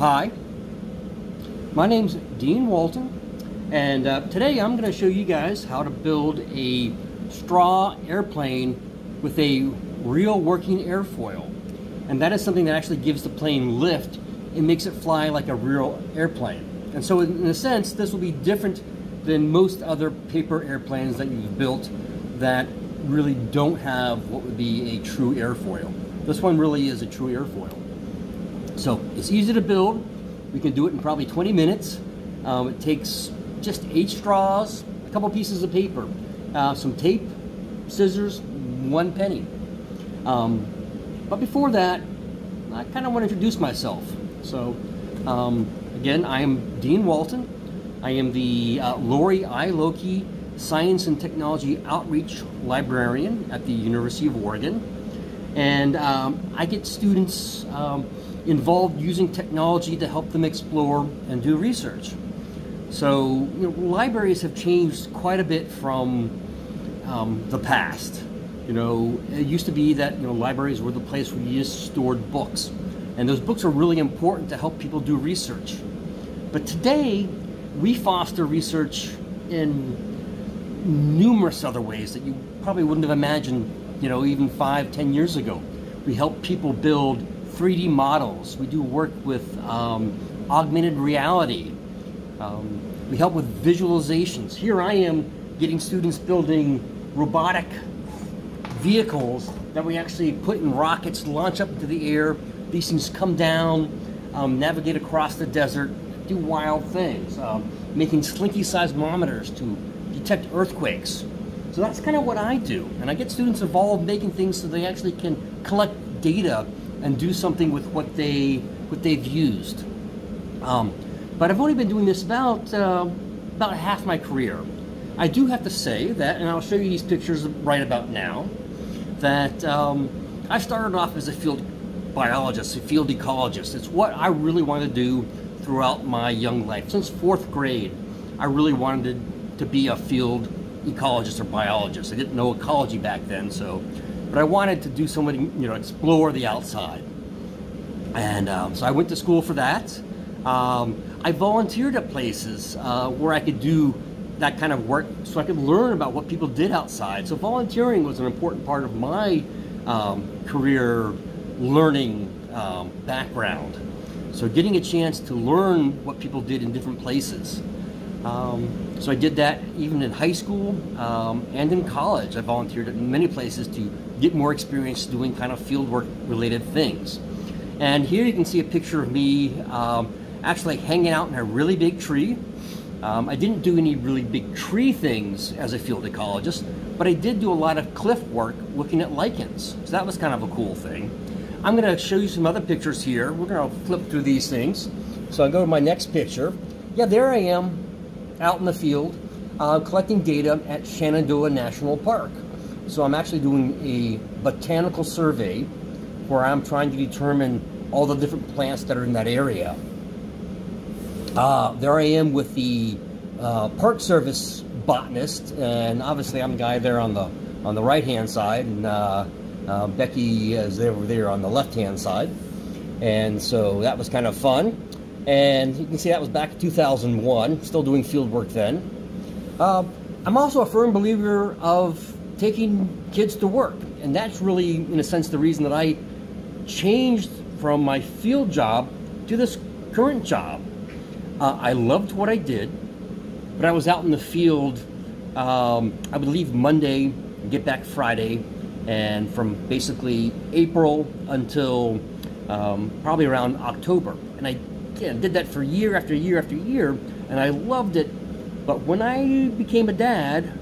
Hi, my name's Dean Walton, and uh, today I'm going to show you guys how to build a straw airplane with a real working airfoil. And that is something that actually gives the plane lift and makes it fly like a real airplane. And so in a sense, this will be different than most other paper airplanes that you've built that really don't have what would be a true airfoil. This one really is a true airfoil. So it's easy to build. We can do it in probably 20 minutes. Um, it takes just eight straws, a couple pieces of paper, uh, some tape, scissors, one penny. Um, but before that, I kind of want to introduce myself. So um, again, I am Dean Walton. I am the uh, Lorry I. Lokey Science and Technology Outreach Librarian at the University of Oregon. And um, I get students um, involved using technology to help them explore and do research. So you know, libraries have changed quite a bit from um, the past. You know, it used to be that you know libraries were the place where you just stored books, and those books are really important to help people do research. But today, we foster research in numerous other ways that you probably wouldn't have imagined, you know, even five, ten years ago. We help people build 3D models. We do work with um, augmented reality. Um, we help with visualizations. Here I am getting students building robotic vehicles that we actually put in rockets, launch up into the air. These things come down, um, navigate across the desert, do wild things. Um, making slinky seismometers to detect earthquakes. So that's kind of what I do. And I get students involved making things so they actually can collect data and do something with what they what they've used. Um, but I've only been doing this about uh, about half my career. I do have to say that, and I'll show you these pictures right about now, that um, I started off as a field biologist, a field ecologist. It's what I really wanted to do throughout my young life. Since fourth grade, I really wanted to be a field ecologist or biologist. I didn't know ecology back then, so, but I wanted to do something, you know, explore the outside. And um, so I went to school for that. Um, I volunteered at places uh, where I could do that kind of work so I could learn about what people did outside. So volunteering was an important part of my um, career learning um, background. So getting a chance to learn what people did in different places. Um, so I did that even in high school um, and in college. I volunteered at many places to get more experience doing kind of fieldwork related things. And here you can see a picture of me um, actually hanging out in a really big tree. Um, I didn't do any really big tree things as a field ecologist, but I did do a lot of cliff work looking at lichens. So that was kind of a cool thing. I'm going to show you some other pictures here. We're going to flip through these things. So I go to my next picture. Yeah, there I am out in the field uh, collecting data at Shenandoah National Park. So I'm actually doing a botanical survey where I'm trying to determine all the different plants that are in that area. Uh, there I am with the uh, Park Service botanist, and obviously I'm the guy there on the on the right hand side, and uh, uh, Becky is over there on the left hand side. And so that was kind of fun. And you can see that was back in 2001, still doing field work then. Uh, I'm also a firm believer of taking kids to work. And that's really, in a sense, the reason that I changed from my field job to this current job. Uh, I loved what I did, but I was out in the field. Um, I would leave Monday, get back Friday, and from basically April until um, probably around October. And I did that for year after year after year, and I loved it. But when I became a dad,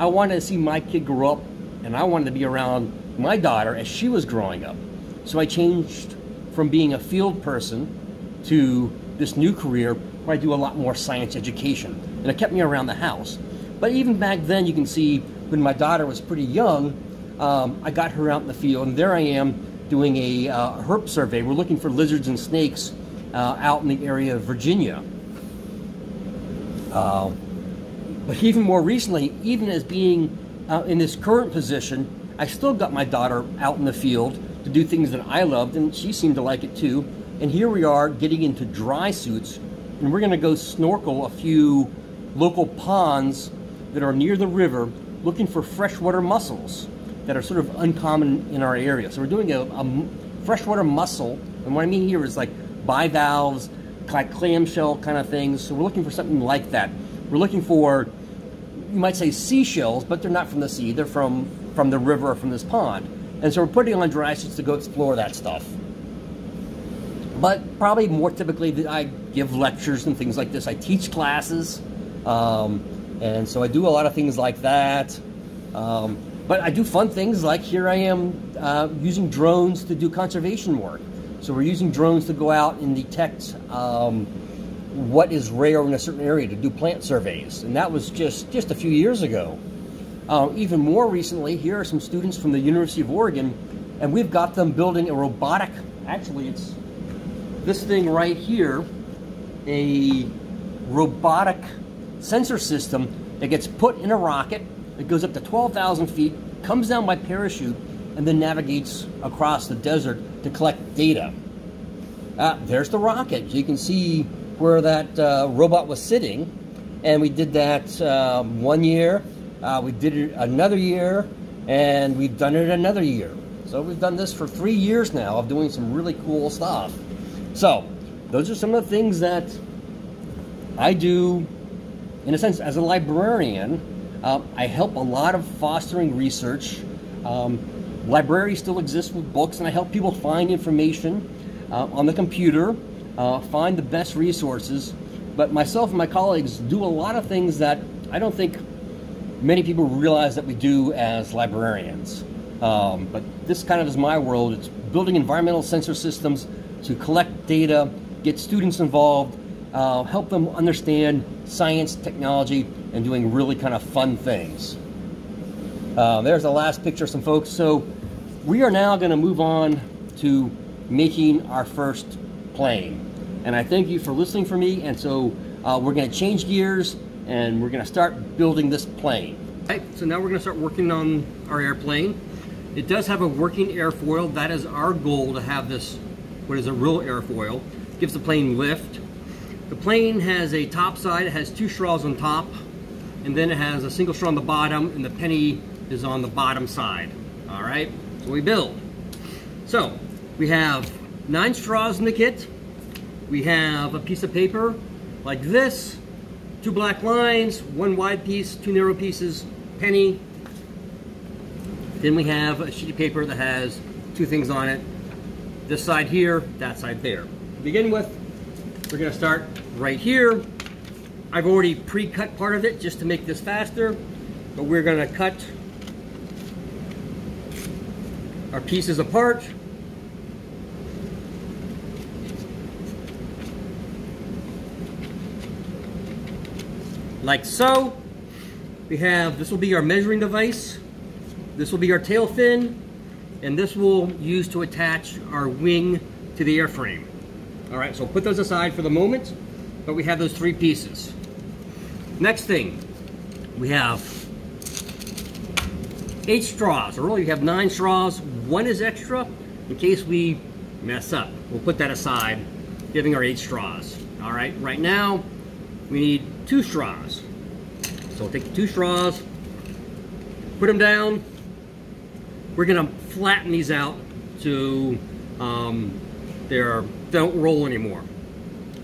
I wanted to see my kid grow up, and I wanted to be around my daughter as she was growing up. So I changed from being a field person to this new career where I do a lot more science education. And it kept me around the house. But even back then, you can see when my daughter was pretty young, um, I got her out in the field, and there I am doing a uh, herp survey. We're looking for lizards and snakes uh, out in the area of Virginia. Uh, but even more recently, even as being uh, in this current position, I still got my daughter out in the field to do things that I loved, and she seemed to like it too. And here we are getting into dry suits, and we're going to go snorkel a few local ponds that are near the river looking for freshwater mussels that are sort of uncommon in our area. So we're doing a, a freshwater mussel, and what I mean here is like bivalves, like clamshell kind of things. So we're looking for something like that. We're looking for, you might say seashells, but they're not from the sea. They're from, from the river or from this pond. And so we're putting on dry to go explore that stuff. But probably more typically, that I give lectures and things like this. I teach classes. Um, and so I do a lot of things like that. Um, but I do fun things like here I am uh, using drones to do conservation work. So we're using drones to go out and detect um, what is rare in a certain area to do plant surveys. And that was just, just a few years ago. Uh, even more recently, here are some students from the University of Oregon, and we've got them building a robotic, actually it's this thing right here, a robotic sensor system that gets put in a rocket that goes up to 12,000 feet, comes down by parachute, and then navigates across the desert to collect data. Uh, there's the rocket. You can see where that uh, robot was sitting. And we did that um, one year, uh, we did it another year, and we've done it another year. So we've done this for three years now of doing some really cool stuff. So those are some of the things that I do, in a sense, as a librarian. Uh, I help a lot of fostering research. Um, libraries still exist with books, and I help people find information uh, on the computer, uh, find the best resources. But myself and my colleagues do a lot of things that I don't think many people realize that we do as librarians. Um, but this kind of is my world. It's building environmental sensor systems to collect data, get students involved, uh, help them understand science, technology, and doing really kind of fun things. Uh, there's the last picture of some folks. So we are now going to move on to making our first plane. And I thank you for listening for me. And so uh, we're going to change gears and we're going to start building this plane. Right, so now we're going to start working on our airplane. It does have a working airfoil. That is our goal to have this, what is a real airfoil. Gives the plane lift. The plane has a top side. It has two straws on top. And then it has a single straw on the bottom and the penny is on the bottom side. All right, so we build. So we have nine straws in the kit. We have a piece of paper like this two black lines, one wide piece, two narrow pieces, penny. Then we have a sheet of paper that has two things on it. This side here, that side there. To begin with, we're gonna start right here. I've already pre-cut part of it just to make this faster, but we're gonna cut our pieces apart like so. We have, this will be our measuring device. This will be our tail fin, and this will use to attach our wing to the airframe. All right, so put those aside for the moment, but we have those three pieces. Next thing, we have eight straws, or really we have nine straws. One is extra in case we mess up. We'll put that aside, giving our eight straws. All right, right now, we need two straws. So we'll take the two straws, put them down. We're gonna flatten these out to um, they don't roll anymore.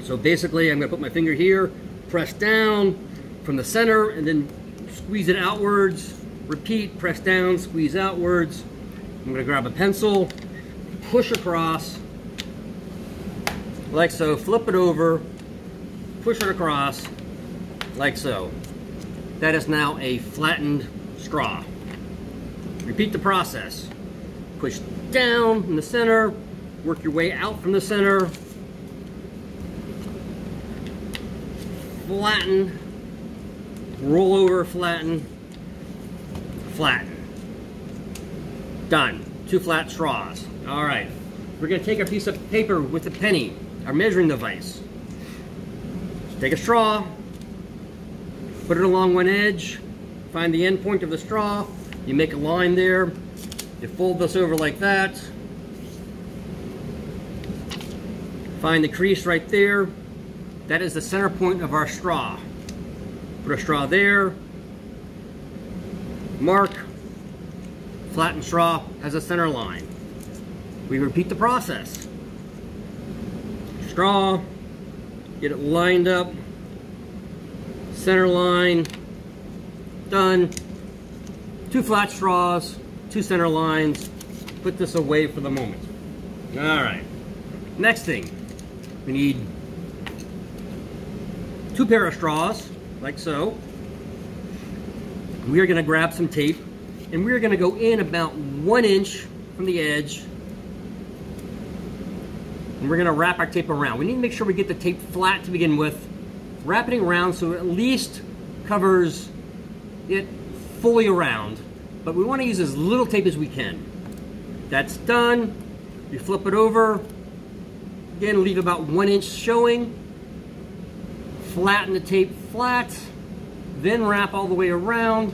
So basically I'm gonna put my finger here, press down from the center and then squeeze it outwards. Repeat, press down, squeeze outwards. I'm gonna grab a pencil, push across, like so, flip it over, push it across, like so. That is now a flattened straw. Repeat the process. Push down in the center, work your way out from the center, flatten, roll over, flatten, flatten. Done. Two flat straws. All right. We're going to take a piece of paper with a penny, our measuring device. Take a straw, put it along one edge, find the end point of the straw, you make a line there, you fold this over like that, Find the crease right there. That is the center point of our straw. Put a straw there. Mark. Flatten straw has a center line. We repeat the process. Straw, get it lined up, center line, done. Two flat straws, two center lines. Put this away for the moment. All right. Next thing, we need two pair of straws, like so. We are gonna grab some tape and we're gonna go in about one inch from the edge and we're gonna wrap our tape around. We need to make sure we get the tape flat to begin with, wrap it around so it at least covers it fully around, but we wanna use as little tape as we can. That's done. You flip it over. Again, leave about one inch showing. Flatten the tape flat, then wrap all the way around.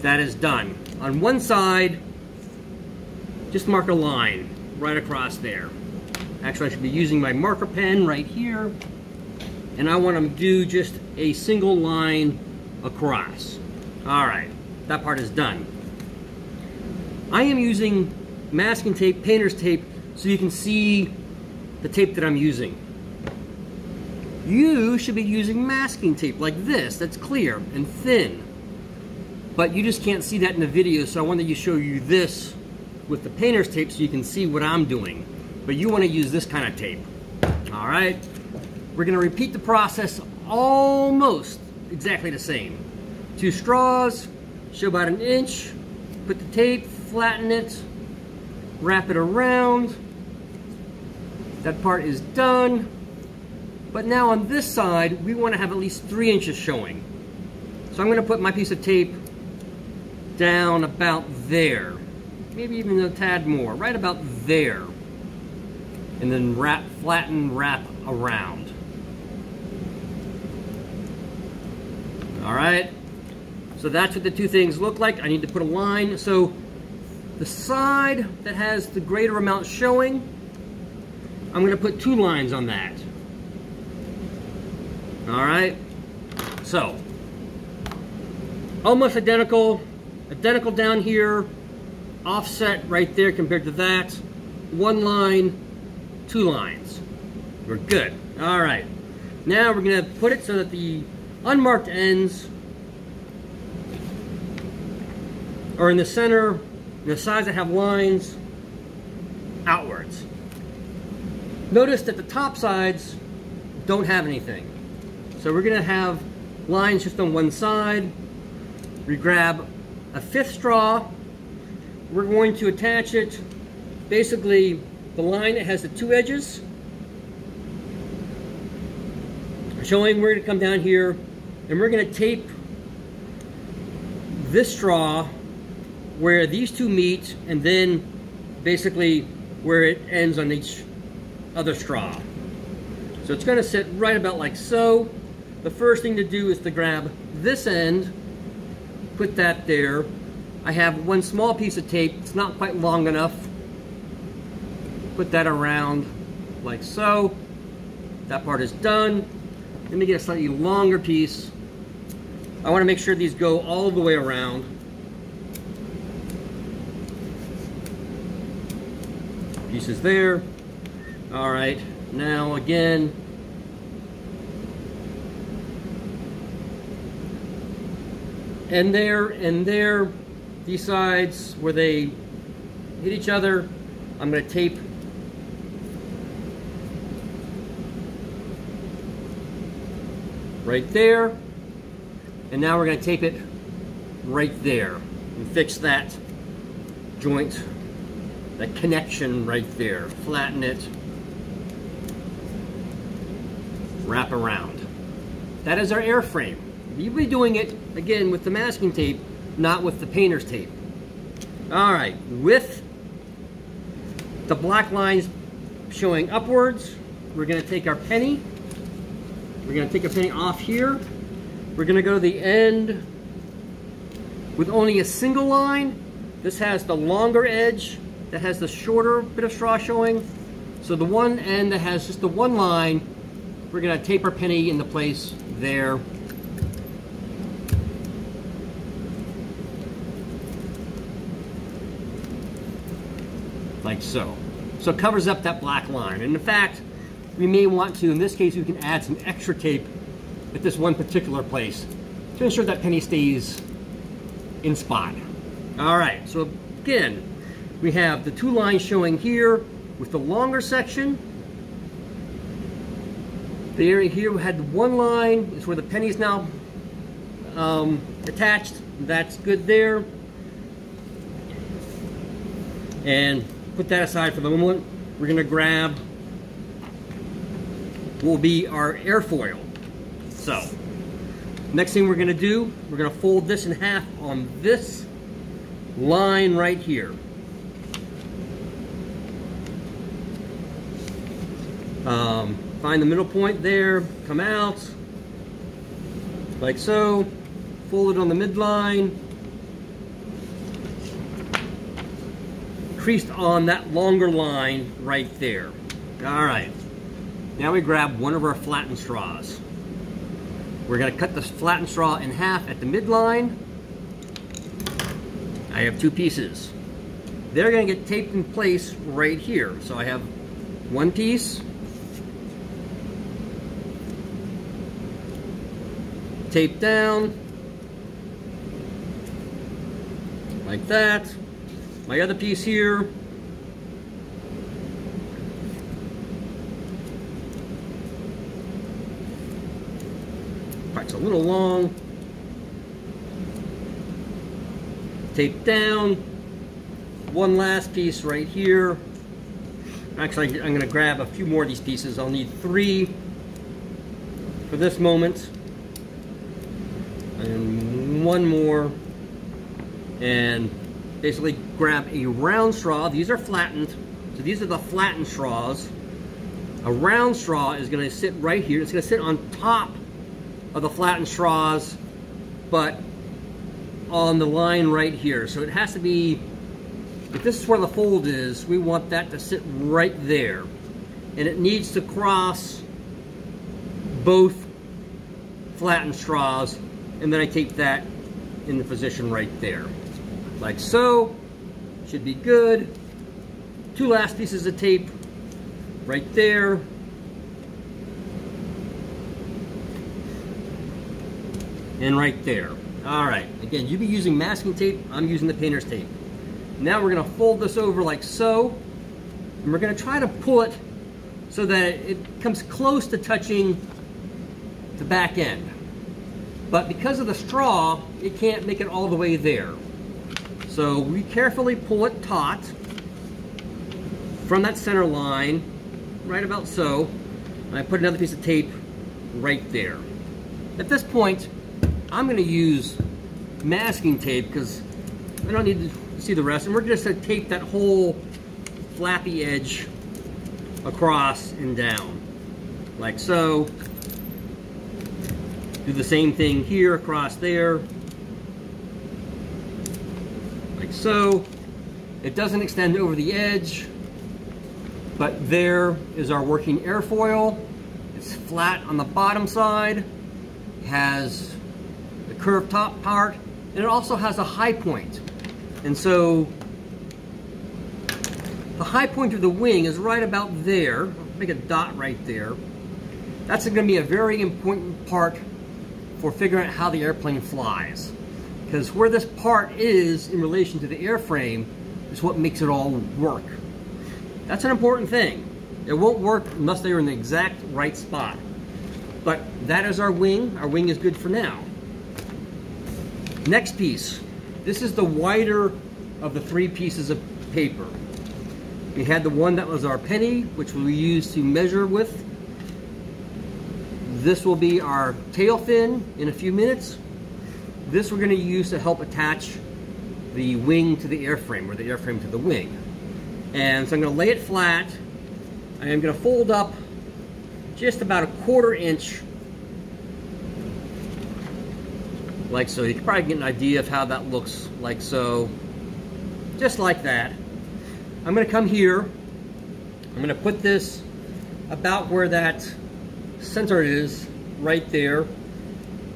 That is done. On one side, just mark a line right across there. Actually, I should be using my marker pen right here. And I want to do just a single line across. All right, that part is done. I am using masking tape, painter's tape, so you can see the tape that I'm using. You should be using masking tape like this, that's clear and thin. But you just can't see that in the video, so I wanted to show you this with the painter's tape so you can see what I'm doing but you want to use this kind of tape. All right, we're going to repeat the process almost exactly the same. Two straws, show about an inch, put the tape, flatten it, wrap it around. That part is done. But now on this side, we want to have at least three inches showing. So I'm going to put my piece of tape down about there. Maybe even a tad more, right about there and then wrap, flatten, wrap around. All right, so that's what the two things look like. I need to put a line. So the side that has the greater amount showing, I'm gonna put two lines on that. All right, so almost identical, identical down here, offset right there compared to that. One line, two lines. We're good. All right. Now we're going to put it so that the unmarked ends are in the center, the sides that have lines outwards. Notice that the top sides don't have anything. So we're going to have lines just on one side. We grab a fifth straw. We're going to attach it basically the line that has the two edges. Showing we're to come down here and we're going to tape this straw where these two meet and then basically where it ends on each other straw. So it's going to sit right about like so. The first thing to do is to grab this end, put that there. I have one small piece of tape. It's not quite long enough put that around like so. That part is done. Let me get a slightly longer piece. I want to make sure these go all the way around. Pieces there. All right, now again, and there and there, these sides where they hit each other, I'm going to tape right there. And now we're going to tape it right there and fix that joint, that connection right there. Flatten it, wrap around. That is our airframe. You'll be doing it, again, with the masking tape, not with the painter's tape. All right, with the black lines showing upwards, we're gonna take our penny we're to take a penny off here. We're going to go to the end with only a single line. This has the longer edge that has the shorter bit of straw showing. So the one end that has just the one line, we're gonna tape our penny into place there. Like so. So it covers up that black line. And in fact, we may want to, in this case, we can add some extra tape at this one particular place to ensure that penny stays in spot. All right, so again, we have the two lines showing here with the longer section. The area here we had the one line, is where the penny's now um, attached. That's good there. And put that aside for the moment. We're gonna grab will be our airfoil. So, next thing we're gonna do, we're gonna fold this in half on this line right here. Um, find the middle point there, come out, like so, fold it on the midline, creased on that longer line right there. All right, now we grab one of our flattened straws. We're gonna cut this flattened straw in half at the midline. I have two pieces. They're gonna get taped in place right here. So I have one piece, taped down, like that. My other piece here, part's a little long. Tape down. One last piece right here. Actually, I'm going to grab a few more of these pieces. I'll need three for this moment. And one more. And basically grab a round straw. These are flattened. So these are the flattened straws. A round straw is going to sit right here. It's to sit on top of the flattened straws, but on the line right here. So it has to be, if this is where the fold is, we want that to sit right there. And it needs to cross both flattened straws, and then I tape that in the position right there. Like so, should be good. Two last pieces of tape right there. And right there. All right, again, you'd be using masking tape, I'm using the painter's tape. Now we're gonna fold this over like so, and we're gonna try to pull it so that it comes close to touching the back end. But because of the straw, it can't make it all the way there. So we carefully pull it taut from that center line, right about so, and I put another piece of tape right there. At this point, I'm going to use masking tape because I don't need to see the rest. And we're just going to tape that whole flappy edge across and down like so. Do the same thing here across there like so. It doesn't extend over the edge, but there is our working airfoil. It's flat on the bottom side, has curved top part, and it also has a high point. And so the high point of the wing is right about there. I'll make a dot right there. That's going to be a very important part for figuring out how the airplane flies. Because where this part is in relation to the airframe is what makes it all work. That's an important thing. It won't work unless they're in the exact right spot. But that is our wing. Our wing is good for now. Next piece. This is the wider of the three pieces of paper. We had the one that was our penny, which we use to measure with. This will be our tail fin in a few minutes. This we're going to use to help attach the wing to the airframe, or the airframe to the wing. And so I'm going to lay it flat. I am going to fold up just about a quarter inch like so. You can probably get an idea of how that looks like so. Just like that. I'm going to come here I'm going to put this about where that center is, right there.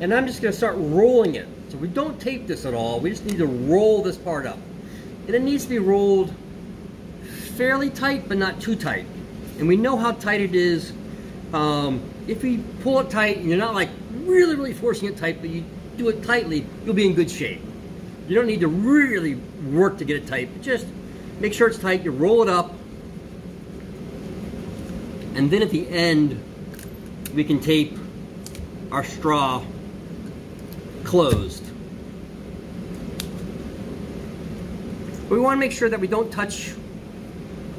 And I'm just going to start rolling it. So we don't tape this at all. We just need to roll this part up. And it needs to be rolled fairly tight, but not too tight. And we know how tight it is. Um, if you pull it tight and you're not like really, really forcing it tight, but you do it tightly, you'll be in good shape. You don't need to really work to get it tight, but just make sure it's tight. You roll it up. And then at the end, we can tape our straw closed. we want to make sure that we don't touch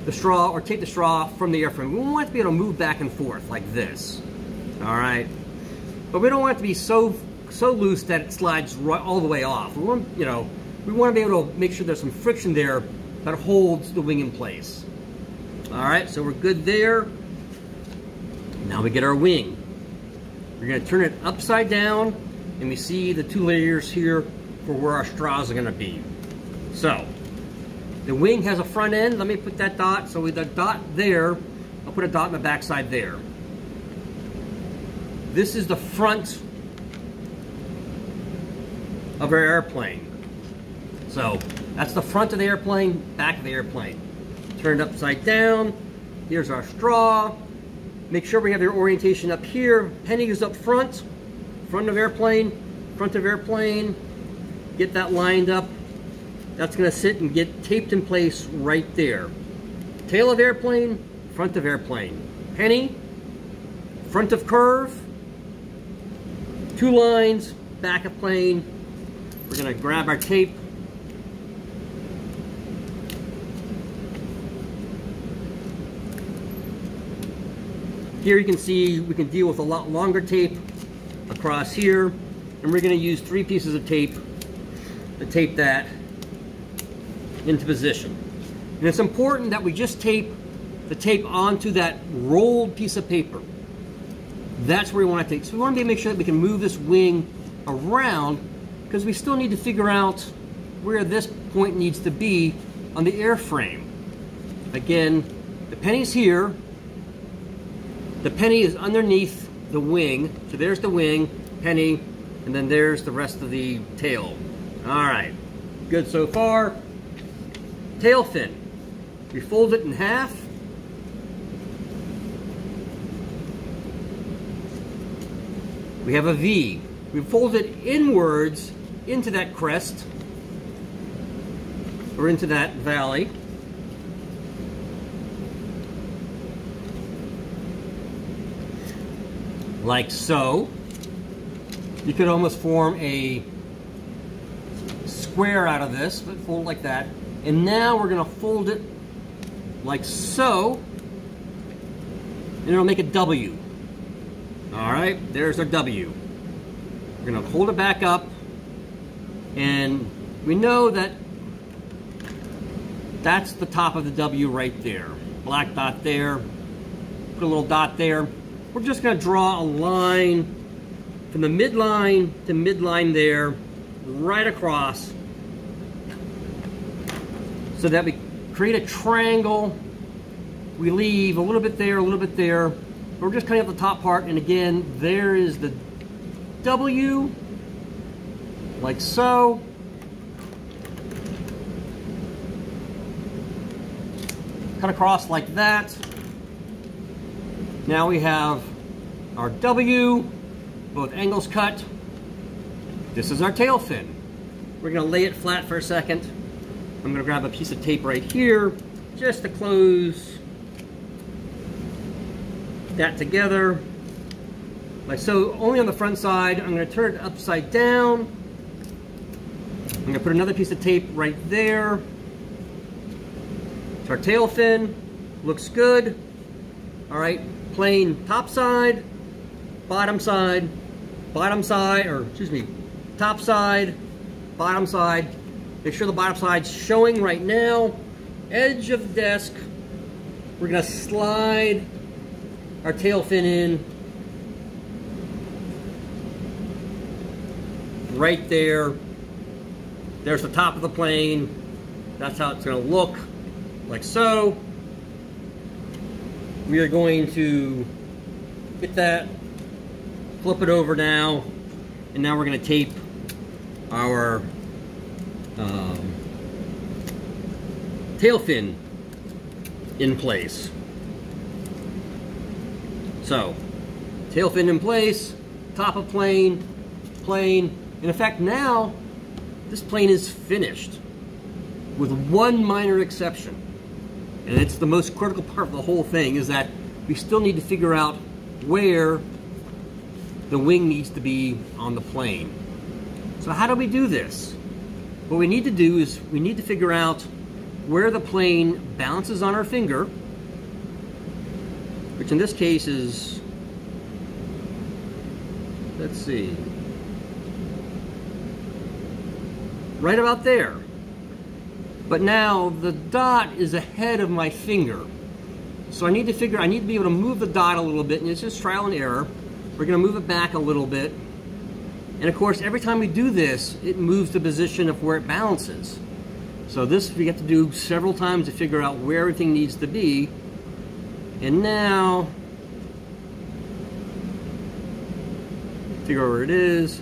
the straw or take the straw from the airframe. We want to be able to move back and forth like this. All right. But we don't want it to be so so loose that it slides right all the way off. We want, you know, we want to be able to make sure there's some friction there that holds the wing in place. All right, so we're good there. Now we get our wing. We're gonna turn it upside down and we see the two layers here for where our straws are gonna be. So, the wing has a front end. Let me put that dot. So with the dot there, I'll put a dot in the backside there. This is the front of our airplane. So that's the front of the airplane, back of the airplane. Turn it upside down. Here's our straw. Make sure we have your orientation up here. Penny is up front, front of airplane, front of airplane. Get that lined up. That's gonna sit and get taped in place right there. Tail of airplane, front of airplane. Penny, front of curve, two lines, back of plane. We're gonna grab our tape, Here you can see we can deal with a lot longer tape across here. And we're gonna use three pieces of tape to tape that into position. And it's important that we just tape the tape onto that rolled piece of paper. That's where we want to take. So we want to make sure that we can move this wing around because we still need to figure out where this point needs to be on the airframe. Again, the penny's here, the penny is underneath the wing. So there's the wing, penny, and then there's the rest of the tail. All right, good so far. Tail fin. We fold it in half. We have a V. We fold it inwards into that crest or into that valley. like so. You could almost form a square out of this, but fold like that. And now we're gonna fold it like so, and it'll make a W. All right, there's our W. We're gonna hold it back up, and we know that that's the top of the W right there. Black dot there, put a little dot there. We're just going to draw a line from the midline to midline there, right across, so that we create a triangle. We leave a little bit there, a little bit there. We're just cutting out the top part, and again, there is the W, like so. Cut across like that. Now we have our W, both angles cut. This is our tail fin. We're gonna lay it flat for a second. I'm gonna grab a piece of tape right here just to close that together. Like so, only on the front side. I'm gonna turn it upside down. I'm gonna put another piece of tape right there. It's our tail fin. Looks good. All right, plane top side, bottom side, bottom side, or excuse me, top side, bottom side. Make sure the bottom side's showing right now. Edge of the desk. We're gonna slide our tail fin in right there. There's the top of the plane. That's how it's gonna look, like so. we are going to get that, flip it over now, and now we're going to tape our um, tail fin in place. So, tail fin in place, top of plane, plane. In effect, now this plane is finished with one minor exception. And it's the most critical part of the whole thing is that we still need to figure out where the wing needs to be on the plane. So how do we do this? What we need to do is we need to figure out where the plane bounces on our finger, which in this case is, let's see, right about there. But now the dot is ahead of my finger. So I need to figure, I need to be able to move the dot a little bit, and it's just trial and error. We're gonna move it back a little bit. And of course, every time we do this, it moves the position of where it balances. So this we have to do several times to figure out where everything needs to be. And now, figure out where it is.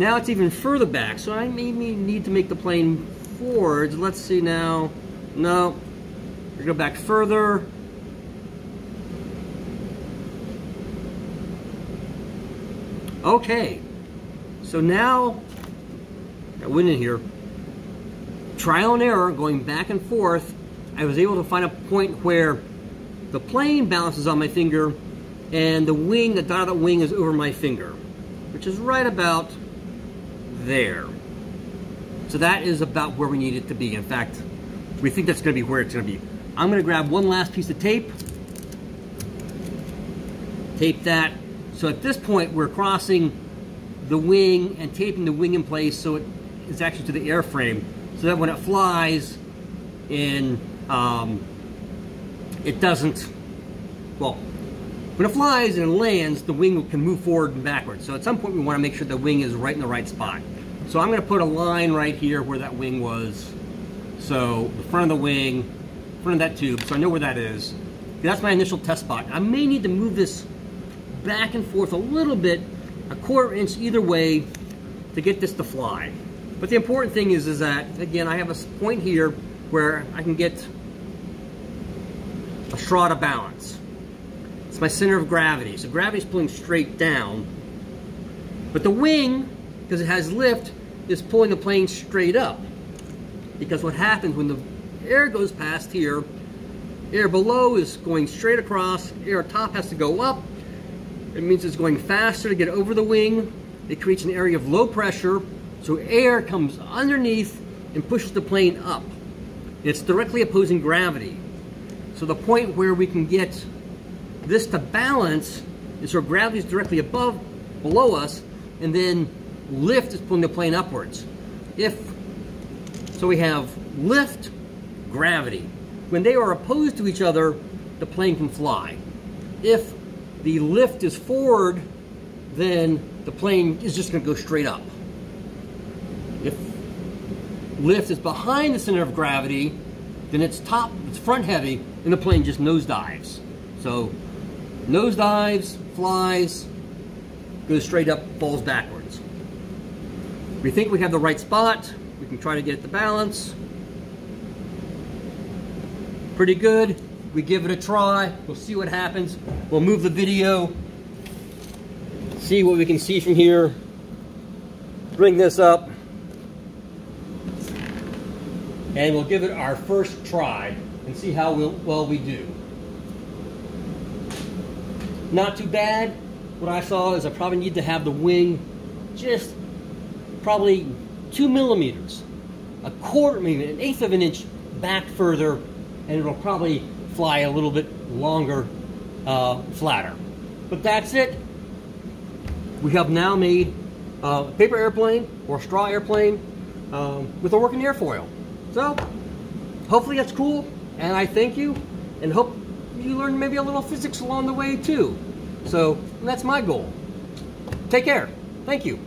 Now it's even further back, so I maybe need to make the plane forwards. Let's see now. No, we go back further. Okay, so now I went in here, trial and error, going back and forth. I was able to find a point where the plane balances on my finger and the wing, the dot of wing is over my finger, which is right about there. So that is about where we need it to be. In fact, we think that's gonna be where it's gonna be. I'm gonna grab one last piece of tape, tape that. So at this point, we're crossing the wing and taping the wing in place so it is actually to the airframe so that when it flies in, um, it doesn't, well, when it flies and lands, the wing can move forward and backwards. So at some point we want to make sure the wing is right in the right spot. So I'm going to put a line right here where that wing was. So the front of the wing, front of that tube, so I know where that is. That's my initial test spot. I may need to move this back and forth a little bit a quarter inch either way to get this to fly. But the important thing is, is that, again, I have a point here where I can get a straw to balance. It's my center of gravity. So gravity's pulling straight down. But the wing, because it has lift, is pulling the plane straight up. Because what happens when the air goes past here, air below is going straight across, air top has to go up, it means it's going faster to get over the wing. It creates an area of low pressure, so air comes underneath and pushes the plane up. It's directly opposing gravity. So the point where we can get this to balance is where gravity is directly above, below us, and then lift is pulling the plane upwards. If, so we have lift, gravity. When they are opposed to each other, the plane can fly. If the lift is forward, then the plane is just going to go straight up. If lift is behind the center of gravity, then it's top, it's front heavy, and the plane just nosedives. So nosedives, flies, goes straight up, falls backwards. We think we have the right spot. We can try to get the balance. Pretty good we give it a try. We'll see what happens. We'll move the video, see what we can see from here, bring this up, and we'll give it our first try and see how well we do. Not too bad. What I saw is I probably need to have the wing just probably two millimeters, a quarter, maybe an eighth of an inch back further, and it'll probably fly a little bit longer, uh, flatter. But that's it. We have now made a paper airplane or straw airplane um, with a working airfoil. So hopefully that's cool and I thank you and hope you learn maybe a little physics along the way too. So that's my goal. Take care. Thank you.